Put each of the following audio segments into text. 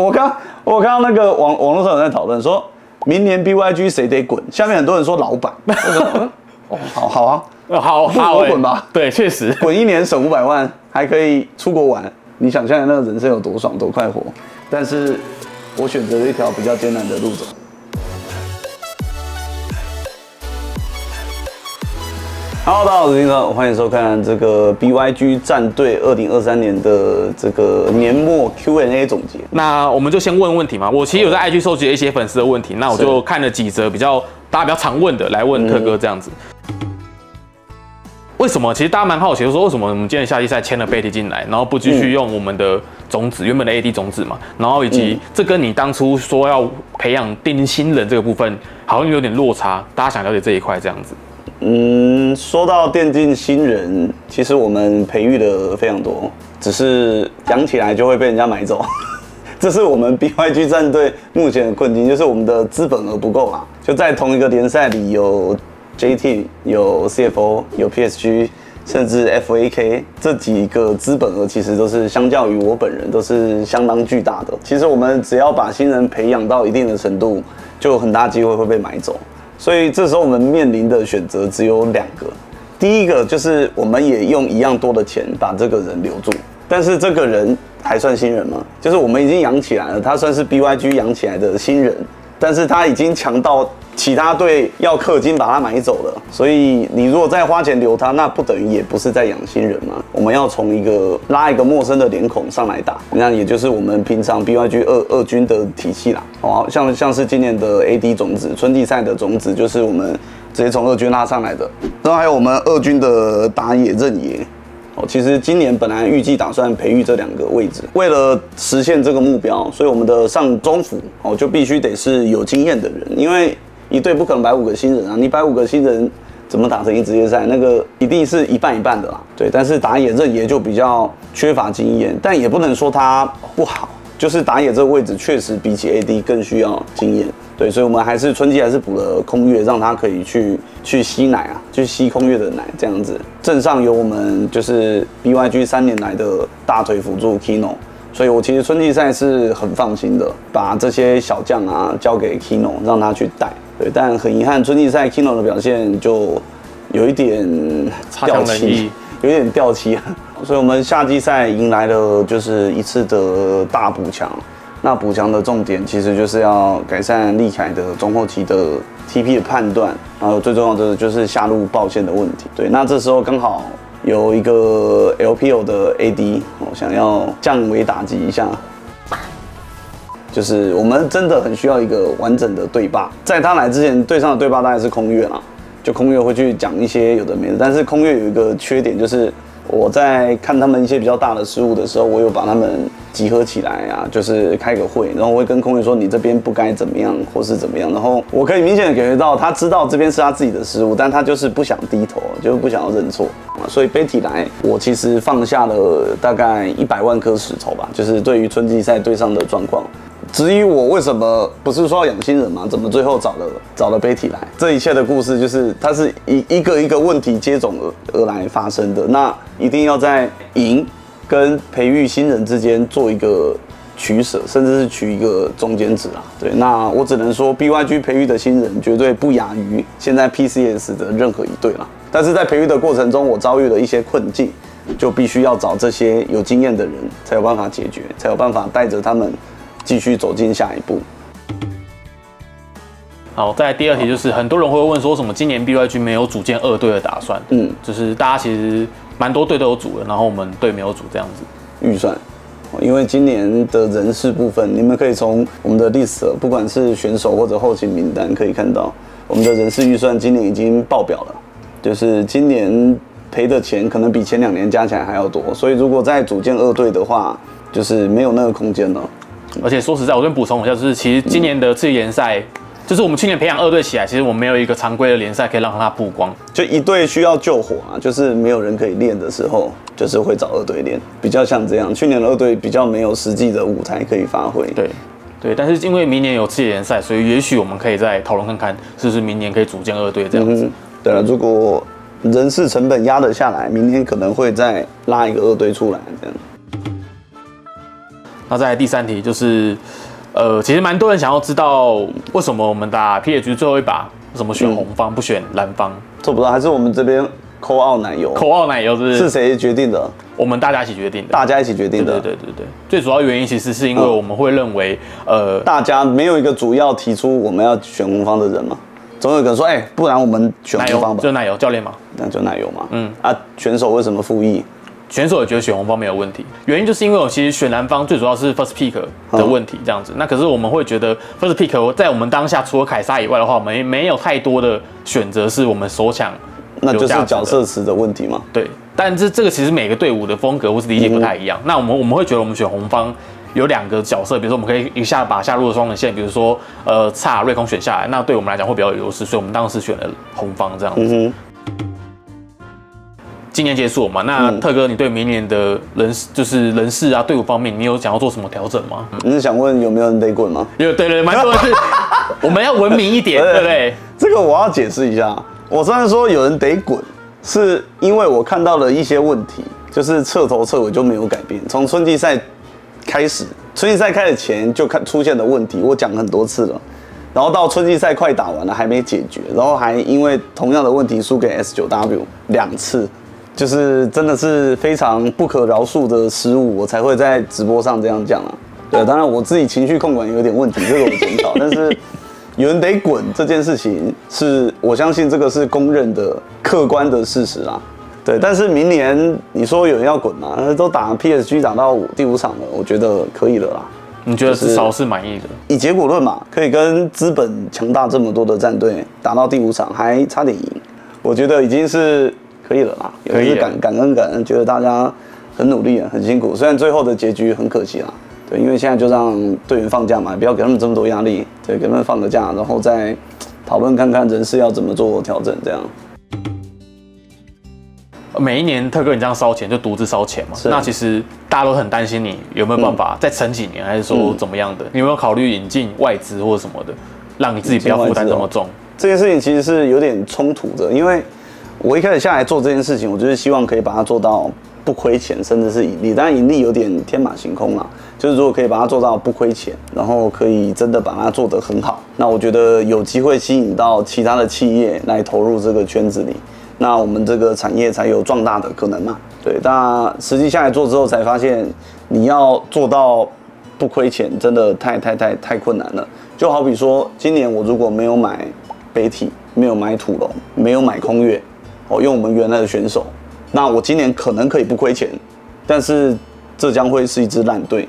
我刚我看到那个网网络上有在讨论说，明年 BYG 谁得滚？下面很多人说老板。哦，好好啊，呃好好滚吧对，确实。滚一年省五百万，还可以出国玩，你想象那个人生有多爽多快活？但是我选择了一条比较艰难的路走。Hello，大家好，我是金哥，欢迎收看这个 BYG 战队二零二三年的这个年末 Q&A 总结。那我们就先问问题嘛。我其实有在 IG 收集了一些粉丝的问题，那我就看了几则比较大家比较常问的来问特哥这样子。为什么？其实大家蛮好奇，就说为什么我们今年夏季赛签了贝蒂进来，然后不继续用我们的种子，原本的 AD 种子嘛，然后以及这跟你当初说要培养电竞新人这个部分，好像有点落差。大家想了解这一块这样子。嗯，说到电竞新人，其实我们培育的非常多，只是养起来就会被人家买走。这是我们 BYG 战队目前的困境，就是我们的资本额不够啦。就在同一个联赛里，有 JT、有 CFO、有 PSG，甚至 FAK 这几个资本额，其实都是相较于我本人都是相当巨大的。其实我们只要把新人培养到一定的程度，就有很大机会会被买走。所以这时候我们面临的选择只有两个，第一个就是我们也用一样多的钱把这个人留住，但是这个人还算新人吗？就是我们已经养起来了，他算是 BYG 养起来的新人，但是他已经强到其他队要氪金把他买走了，所以你如果再花钱留他，那不等于也不是在养新人吗？我们要从一个拉一个陌生的脸孔上来打，那也就是我们平常 BYG 二二军的体系啦。哦，像像是今年的 AD 种子，春季赛的种子就是我们直接从二军拉上来的，然后还有我们二军的打野任野。哦，其实今年本来预计打算培育这两个位置，为了实现这个目标，所以我们的上中辅哦就必须得是有经验的人，因为一队不可能摆五个新人啊，你摆五个新人怎么打成一职业赛？那个一定是一半一半的啦。对，但是打野任爷就比较缺乏经验，但也不能说他不好，就是打野这个位置确实比起 AD 更需要经验。对，所以我们还是春季还是补了空月，让他可以去去吸奶啊，去吸空月的奶这样子。镇上有我们就是 BYG 三年来的大腿辅助 Kino，所以我其实春季赛是很放心的，把这些小将啊交给 Kino，让他去带。对，但很遗憾，春季赛 Kino 的表现就有一点掉漆有点掉漆。所以我们夏季赛迎来了就是一次的大补强。那补强的重点其实就是要改善利凯的中后期的 TP 的判断，然后最重要的就是下路爆线的问题。对，那这时候刚好有一个 LPO 的 AD，我想要降维打击一下。就是我们真的很需要一个完整的对霸，在他来之前，对上的对霸当然是空月啦，就空月会去讲一些有的没的，但是空月有一个缺点就是我在看他们一些比较大的失误的时候，我有把他们集合起来啊，就是开个会，然后我会跟空月说你这边不该怎么样或是怎么样，然后我可以明显的感觉到他知道这边是他自己的失误，但他就是不想低头，就是不想要认错，所以 Betty 来，我其实放下了大概一百万颗石头吧，就是对于春季赛队上的状况。至于我为什么不是说要养新人吗？怎么最后找了找了 Betty 来？这一切的故事就是它是一一个一个问题接踵而而来发生的。那一定要在赢跟培育新人之间做一个取舍，甚至是取一个中间值啊。对，那我只能说 BYG 培育的新人绝对不亚于现在 PCS 的任何一队啦。但是在培育的过程中，我遭遇了一些困境，就必须要找这些有经验的人才有办法解决，才有办法带着他们。继续走进下一步。好，再来第二题就是很多人会问说，为什么今年 BYG 没有组建二队的打算？嗯，就是大家其实蛮多队都有组的，然后我们队没有组这样子。预算，因为今年的人事部分，你们可以从我们的 list，不管是选手或者后勤名单可以看到，我们的人事预算今年已经爆表了，就是今年赔的钱可能比前两年加起来还要多，所以如果再组建二队的话，就是没有那个空间了。而且说实在，我这边补充一下，就是其实今年的次联赛，就是我们去年培养二队起来，其实我们没有一个常规的联赛可以让它曝光。就一队需要救火啊，就是没有人可以练的时候，就是会找二队练，比较像这样。去年的二队比较没有实际的舞台可以发挥。对，对，但是因为明年有次联赛，所以也许我们可以再讨论看看，是不是明年可以组建二队这样子。嗯，对了，如果人事成本压得下来，明天可能会再拉一个二队出来这样。那再来第三题就是，呃，其实蛮多人想要知道为什么我们打 PH 最后一把为什么选红方、不选蓝方？做不到，还是我们这边扣奥奶油扣澳奶油是不是是谁决定的？我们大家一起决定的。大家一起决定的。对对对对，最主要原因其实是因为嗯我们会认为，呃，大家没有一个主要提出我们要选红方的人嘛，总有一个人说，哎、不然我们选奶红方吧油就，奶油教练嘛，那就奶油嘛。嗯啊，选手为什么复议？选手也觉得选红方没有问题，原因就是因为我其实选蓝方最主要是 first pick 的问题这样子。那可是我们会觉得 first pick 在我们当下除了凯撒以外的话，我们没有太多的选择是我们所抢那就是角色池的问题嘛。对，但这这个其实每个队伍的风格或是理解不太一样。那我们我们会觉得我们选红方有两个角色，比如说我们可以一下把下路的双人线，比如说呃差瑞空选下来，那对我们来讲会比较有优势，所以我们当时选了红方这样子。嗯今年结束了嘛？那嗯特哥，你对明年的人事就是人事啊队伍方面，你有想要做什么调整吗？你是想问有没有人得滚吗？有对对，蛮多的是 我们要文明一点，对不对？这个我要解释一下。我虽然说有人得滚，是因为我看到了一些问题，就是彻头彻尾就没有改变。从春季赛开始，春季赛开始前就看出现的问题，我讲很多次了。然后到春季赛快打完了还没解决，然后还因为同样的问题输给 S 九 W 两次，就是真的是非常不可饶恕的失误，我才会在直播上这样讲啊。对，当然我自己情绪控管有点问题，这个我检讨，但是 有人得滚这件事情是我相信这个是公认的客观的事实啊。对，但是明年你说有人要滚吗？都打 PSG 打到第五场了，我觉得可以了啦。你觉得是至少是满意的？以结果论嘛，可以跟资本强大这么多的战队打到第五场，还差点赢，我觉得已经是可以了啦。可以感感恩感恩，觉得大家很努力啊，很辛苦。虽然最后的结局很可惜啦，对，因为现在就让队员放假嘛，不要给他们这么多压力，对，给他们放个假，然后再讨论看看人事要怎么做调整，这样。每一年特哥你这样烧钱就独自烧钱嘛，那其实大家都很担心你有没有办法再撑几年，还是说怎么样的？你有没有考虑引进外资或者什么的，让你自己不要负担这么重？这件事情其实是有点冲突的，因为我一开始下来做这件事情，我就是希望可以把它做到不亏钱，甚至是盈利。当然盈利有点天马行空啦，就是如果可以把它做到不亏钱，然后可以真的把它做得很好，那我觉得有机会吸引到其他的企业来投入这个圈子里，那我们这个产业才有壮大的可能嘛。对，但实际下来做之后才发现，你要做到不亏钱，真的太太太太困难了。就好比说，今年我如果没有买北体，没有买土龙，没有买空月，哦，用我们原来的选手，那我今年可能可以不亏钱，但是这将会是一支烂队，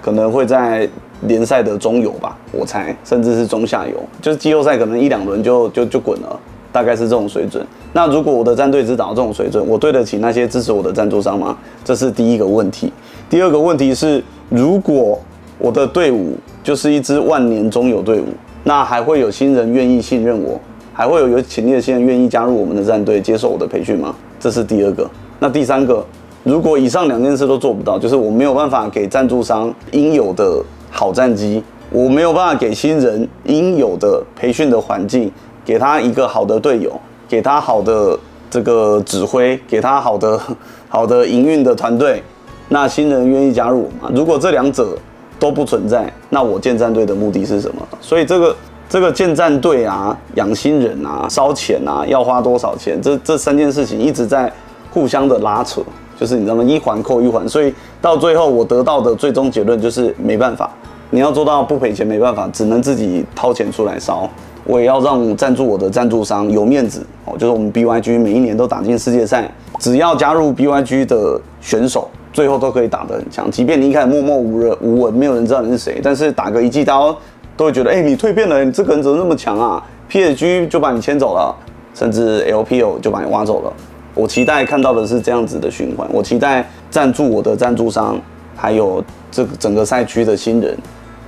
可能会在联赛的中游吧，我猜，甚至是中下游，就是季后赛可能一两轮就就就滚了，大概是这种水准。那如果我的战队只打到这种水准，我对得起那些支持我的赞助商吗？这是第一个问题。第二个问题是，如果我的队伍就是一支万年中游队伍，那还会有新人愿意信任我，还会有有潜力的新人愿意加入我们的战队，接受我的培训吗？这是第二个。那第三个，如果以上两件事都做不到，就是我没有办法给赞助商应有的好战机，我没有办法给新人应有的培训的环境，给他一个好的队友，给他好的这个指挥，给他好的好的营运的团队，那新人愿意加入我吗？如果这两者都不存在，那我建战队的目的是什么？所以这个这个建战队啊，养新人啊，烧钱啊，要花多少钱？这这三件事情一直在互相的拉扯，就是你知道吗？一环扣一环，所以到最后我得到的最终结论就是没办法，你要做到不赔钱没办法，只能自己掏钱出来烧。我也要让赞助我的赞助商有面子哦，就是我们 BYG 每一年都打进世界赛，只要加入 BYG 的选手，最后都可以打得很强。即便你一开始默默无人无闻，没有人知道你是谁，但是打个一记刀，都会觉得，哎、你蜕变了，你这个人怎么那么强啊？PSG 就把你牵走了，甚至 LPL 就把你挖走了。我期待看到的是这样子的循环，我期待赞助我的赞助商，还有这个整个赛区的新人，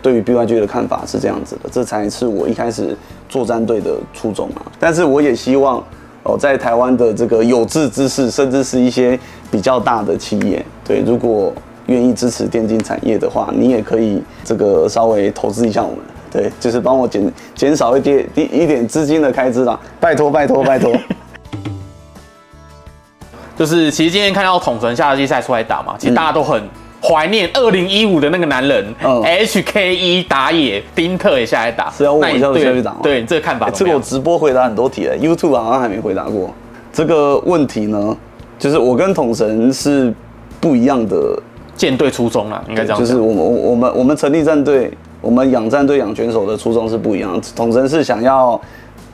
对于 BYG 的看法是这样子的，这才是我一开始做战队的初衷啊。但是我也希望哦，在台湾的这个有志之士，甚至是一些比较大的企业，对，如果愿意支持电竞产业的话，你也可以这个稍微投资一下我们，对，就是帮我减减少一点一一点资金的开支啦，拜托拜托拜托。就是其实今天看到统神夏季赛出来打嘛，其实大家都很怀念二零一五的那个男人嗯，HKE 打野丁特也下来打，是要问我那你下不下对去打吗对你这个看法？这个我直播回答很多题了，YouTube 好像还没回答过。这个问题呢，就是我跟统神是不一样的，舰队初衷啊，应该这样讲。就是我们我我们我们成立战队，我们养战队养选手的初衷是不一样的。统神是想要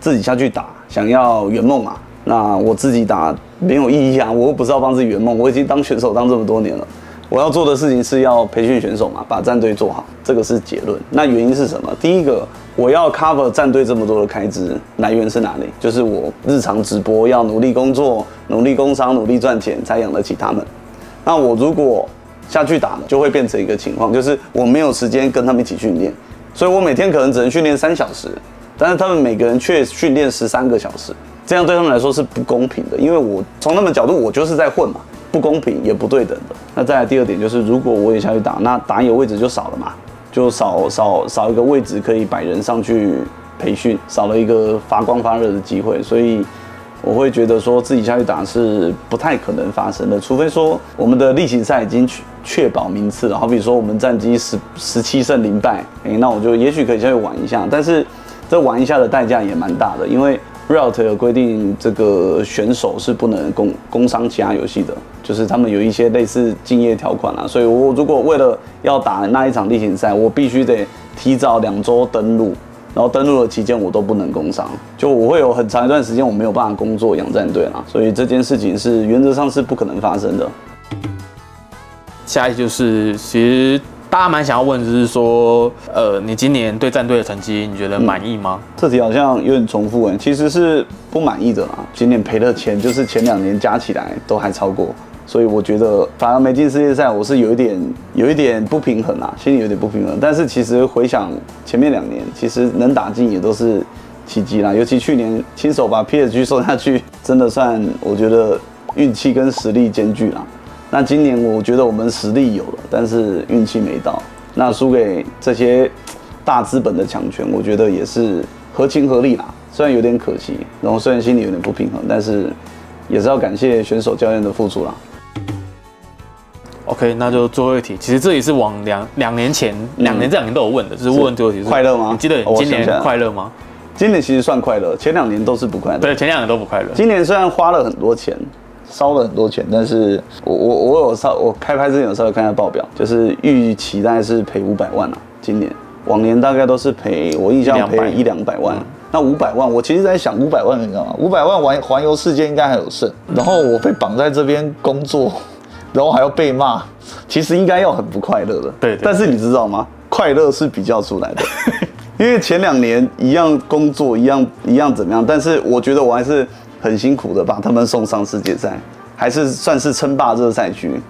自己下去打，想要圆梦嘛。那我自己打没有意义啊，我又不是要帮自己圆梦，我已经当选手当这么多年了。我要做的事情是要培训选手嘛，把战队做好，这个是结论。那原因是什么？第一个，我要 cover 战队这么多的开支，来源是哪里？就是我日常直播要努力工作、努力工商、努力赚钱，才养得起他们。那我如果下去打呢，就会变成一个情况，就是我没有时间跟他们一起训练，所以我每天可能只能训练三小时，但是他们每个人却训练十三个小时，这样对他们来说是不公平的，因为我从他们角度，我就是在混嘛，不公平也不对等的。那再来第二点就是，如果我也下去打，那打野位置就少了嘛，就少少少一个位置可以摆人上去培训，少了一个发光发热的机会，所以。我会觉得说自己下去打是不太可能发生的，除非说我们的例行赛已经确确保名次了，好比说我们战绩十十七胜零败，诶，那我就也许可以下去玩一下，但是这玩一下的代价也蛮大的，因为 Riot 有规定，这个选手是不能工工伤其他游戏的，就是他们有一些类似竞业条款啊，所以我如果为了要打那一场例行赛，我必须得提早两周登录。然后登录的期间我都不能工伤，就我会有很长一段时间我没有办法工作养战队啦，所以这件事情是原则上是不可能发生的。下一就是，其实大家蛮想要问，就是说，呃，你今年对战队的成绩，你觉得满意吗？这题好像有点重复哎，其实是不满意的啦。今年赔的钱就是前两年加起来都还超过，所以我觉得反而没进世界赛，我是有一点有一点不平衡啊，心里有点不平衡。但是其实回想前面两年，其实能打进也都是奇迹啦。尤其去年亲手把 PSG 送下去，真的算我觉得运气跟实力兼具啦。那今年我觉得我们实力有了，但是运气没到，那输给这些大资本的强权，我觉得也是合情合理啦。虽然有点可惜，然后虽然心里有点不平衡，但是也是要感谢选手教练的付出啦。OK，那就最后一题。其实这也是往两两年前、两年这两年都有问的，就是问最后一题是快乐吗你记得今年快乐吗？今年其实算快乐，前两年都是不快乐。对，前两年都不快乐。今年虽然花了很多钱，烧了很多钱，但是我我我有稍我开拍之前有稍微看一下报表，就是预期大概是赔五百万啊。今年往年大概都是赔，我印象赔一两百万。那五百万，我其实在想五百万你知道吗？五百万环环游世界应该还有剩，然后我被绑在这边工作，然后还要被骂，其实应该要很不快乐的。对对但是你知道吗？快乐是比较出来的。因为前两年一样工作，一样一样怎么样，但是我觉得我还是很辛苦的把他们送上世界赛，还是算是称霸这个赛区。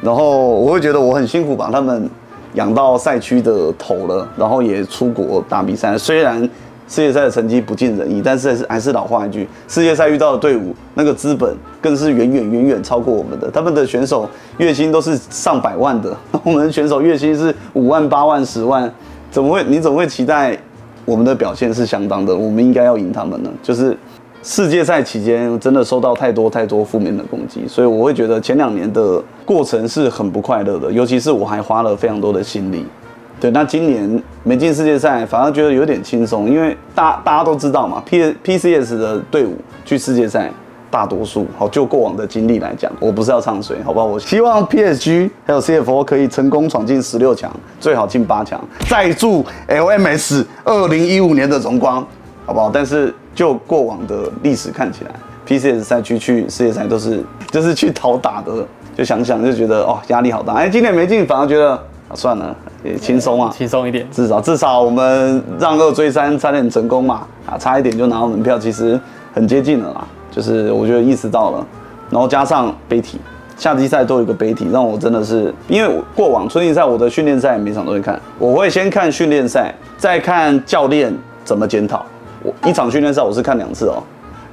然后我会觉得我很辛苦把他们养到赛区的头了，然后也出国打比赛。虽然世界赛的成绩不尽人意，但是还是还是老话一句，世界赛遇到的队伍那个资本更是远远远远超过我们的，他们的选手月薪都是上百万的，我们的选手月薪是五万、八万、十万。怎么会？你怎么会期待我们的表现是相当的？我们应该要赢他们呢？就是世界赛期间真的受到太多太多负面的攻击，所以我会觉得前两年的过程是很不快乐的，尤其是我还花了非常多的心力。对，那今年没进世界赛，反而觉得有点轻松，因为大大家都知道嘛，P P C S 的队伍去世界赛。大多数好，就过往的经历来讲，我不是要唱衰，好不好？我希望 PSG 还有 CFO 可以成功闯进十六强，最好进八强，再祝 LMS 二零一五年的荣光，好不好？但是就过往的历史看起来，PCS 赛区去世界赛都是就是去讨打的，就想想就觉得哦压力好大。哎，今年没进，反而觉得算了，也轻松啊。轻松一点。至少至少我们让二追三差点成功嘛，啊，差一点就拿到门票，其实很接近了啦。就是我觉得意识到了，然后加上杯体，夏季赛都有一个杯体，让我真的是，因为过往春季赛我的训练赛每场都会看，我会先看训练赛，再看教练怎么检讨。我一场训练赛我是看两次哦，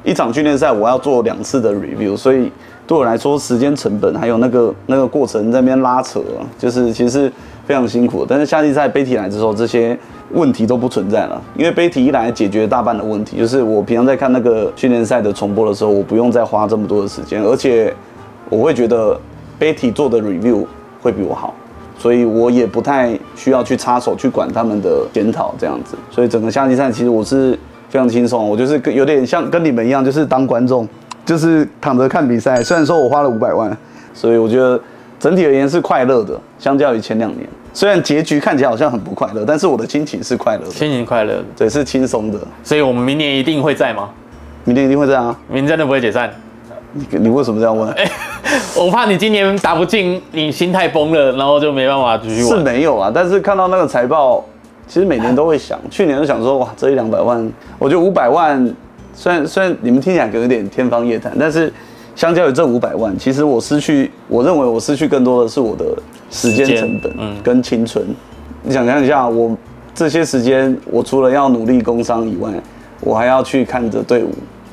一场训练赛我要做两次的 review，所以对我来说时间成本还有那个那个过程在那边拉扯，就是其实非常辛苦。但是夏季赛杯体来之后，这些问题都不存在了，因为杯体一来解决大半的问题，就是我平常在看那个训练赛的重播的时候，我不用再花这么多的时间，而且我会觉得杯体做的 review 会比我好，所以我也不太需要去插手去管他们的检讨这样子。所以整个夏季赛其实我是非常轻松，我就是跟有点像跟你们一样，就是当观众，就是躺着看比赛。虽然说我花了五百万，所以我觉得整体而言是快乐的，相较于前两年。虽然结局看起来好像很不快乐，但是我的心情是快乐的，心情快乐的，对，是轻松的。所以我们明年一定会在吗？明年一定会这样啊！明年真的不会解散？你你为什么这样问？我怕你今年打不进，你心态崩了，然后就没办法继续玩。是没有啊，但是看到那个财报，其实每年都会想，去年就想说，哇，这一两百万，我觉得五百万，虽然虽然你们听起来可能有点天方夜谭，但是相较于这五百万，其实我失去，我认为我失去更多的是我的时间成本，跟青春。你想象一下，我这些时间，我除了要努力工商以外，我还要去看着队伍，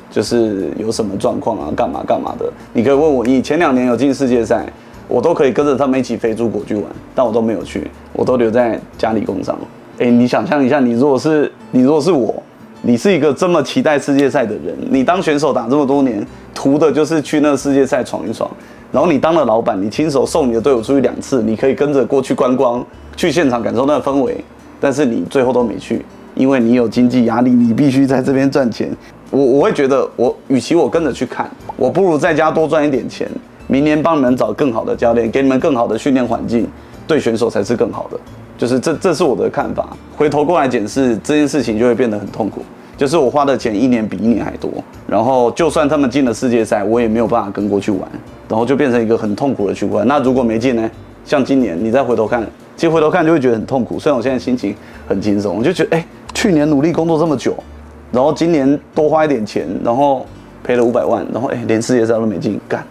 就是有什么状况啊，干嘛干嘛的。你可以问我，你前两年有进世界赛，我都可以跟着他们一起飞出国去玩，但我都没有去，我都留在家里工商。哎，你想象一下，你如果是你如果是我，你是一个这么期待世界赛的人，你当选手打这么多年，图的就是去那个世界赛闯一闯。然后你当了老板，你亲手送你的队伍出去两次，你可以跟着过去观光，去现场感受那个氛围，但是你最后都没去，因为你有经济压力，你必须在这边赚钱。我我会觉得，我与其我跟着去看，我不如在家多赚一点钱，明年帮你们找更好的教练，给你们更好的训练环境，对选手才是更好的。就是这这是我的看法。回头过来检视这件事情，就会变得很痛苦。就是我花的钱一年比一年还多，然后就算他们进了世界赛，我也没有办法跟过去玩，然后就变成一个很痛苦的区块。那如果没进呢？像今年你再回头看，其实回头看就会觉得很痛苦。虽然我现在心情很轻松，我就觉得哎，去年努力工作这么久，然后今年多花一点钱，然后赔了五百万，然后哎连世界赛都没进，干，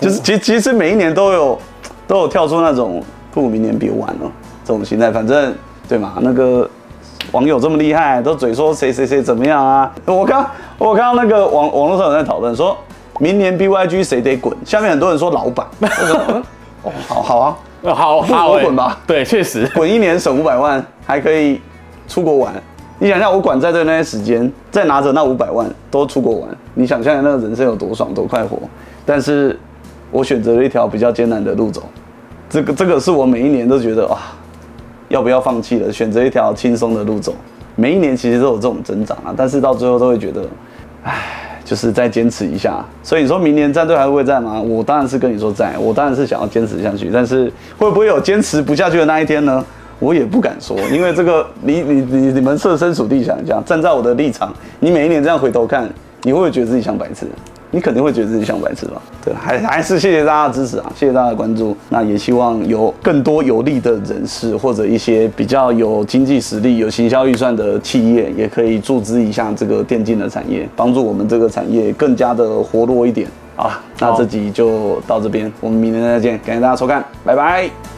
就是其其实每一年都有都有跳出那种不如明年别玩了这种心态，反正对嘛那个。网友这么厉害，都嘴说谁谁谁怎么样啊？我刚我看到那个网网络上有在讨论，说明年 BYG 谁得滚？下面很多人说老板。哦，好好啊，好好滚吧。对，确实滚一年省五百万，还可以出国玩。你想一下，我管在队那些时间，再拿着那五百万都出国玩，你想象那个人生有多爽多快活？但是我选择了一条比较艰难的路走，这个这个是我每一年都觉得啊。要不要放弃了？选择一条轻松的路走。每一年其实都有这种增长啊，但是到最后都会觉得，唉，就是再坚持一下。所以你说明年战队还会在吗？我当然是跟你说在，我当然是想要坚持下去。但是会不会有坚持不下去的那一天呢？我也不敢说，因为这个你你你你们设身处地想一下，站在我的立场，你每一年这样回头看，你会不会觉得自己像白痴？你肯定会觉得自己像白痴吧？对，还还是谢谢大家的支持啊，谢谢大家的关注。那也希望有更多有利的人士，或者一些比较有经济实力、有行销预算的企业，也可以注资一下这个电竞的产业，帮助我们这个产业更加的活络一点啊。那这集就到这边，我们明天再见，感谢大家收看，拜拜。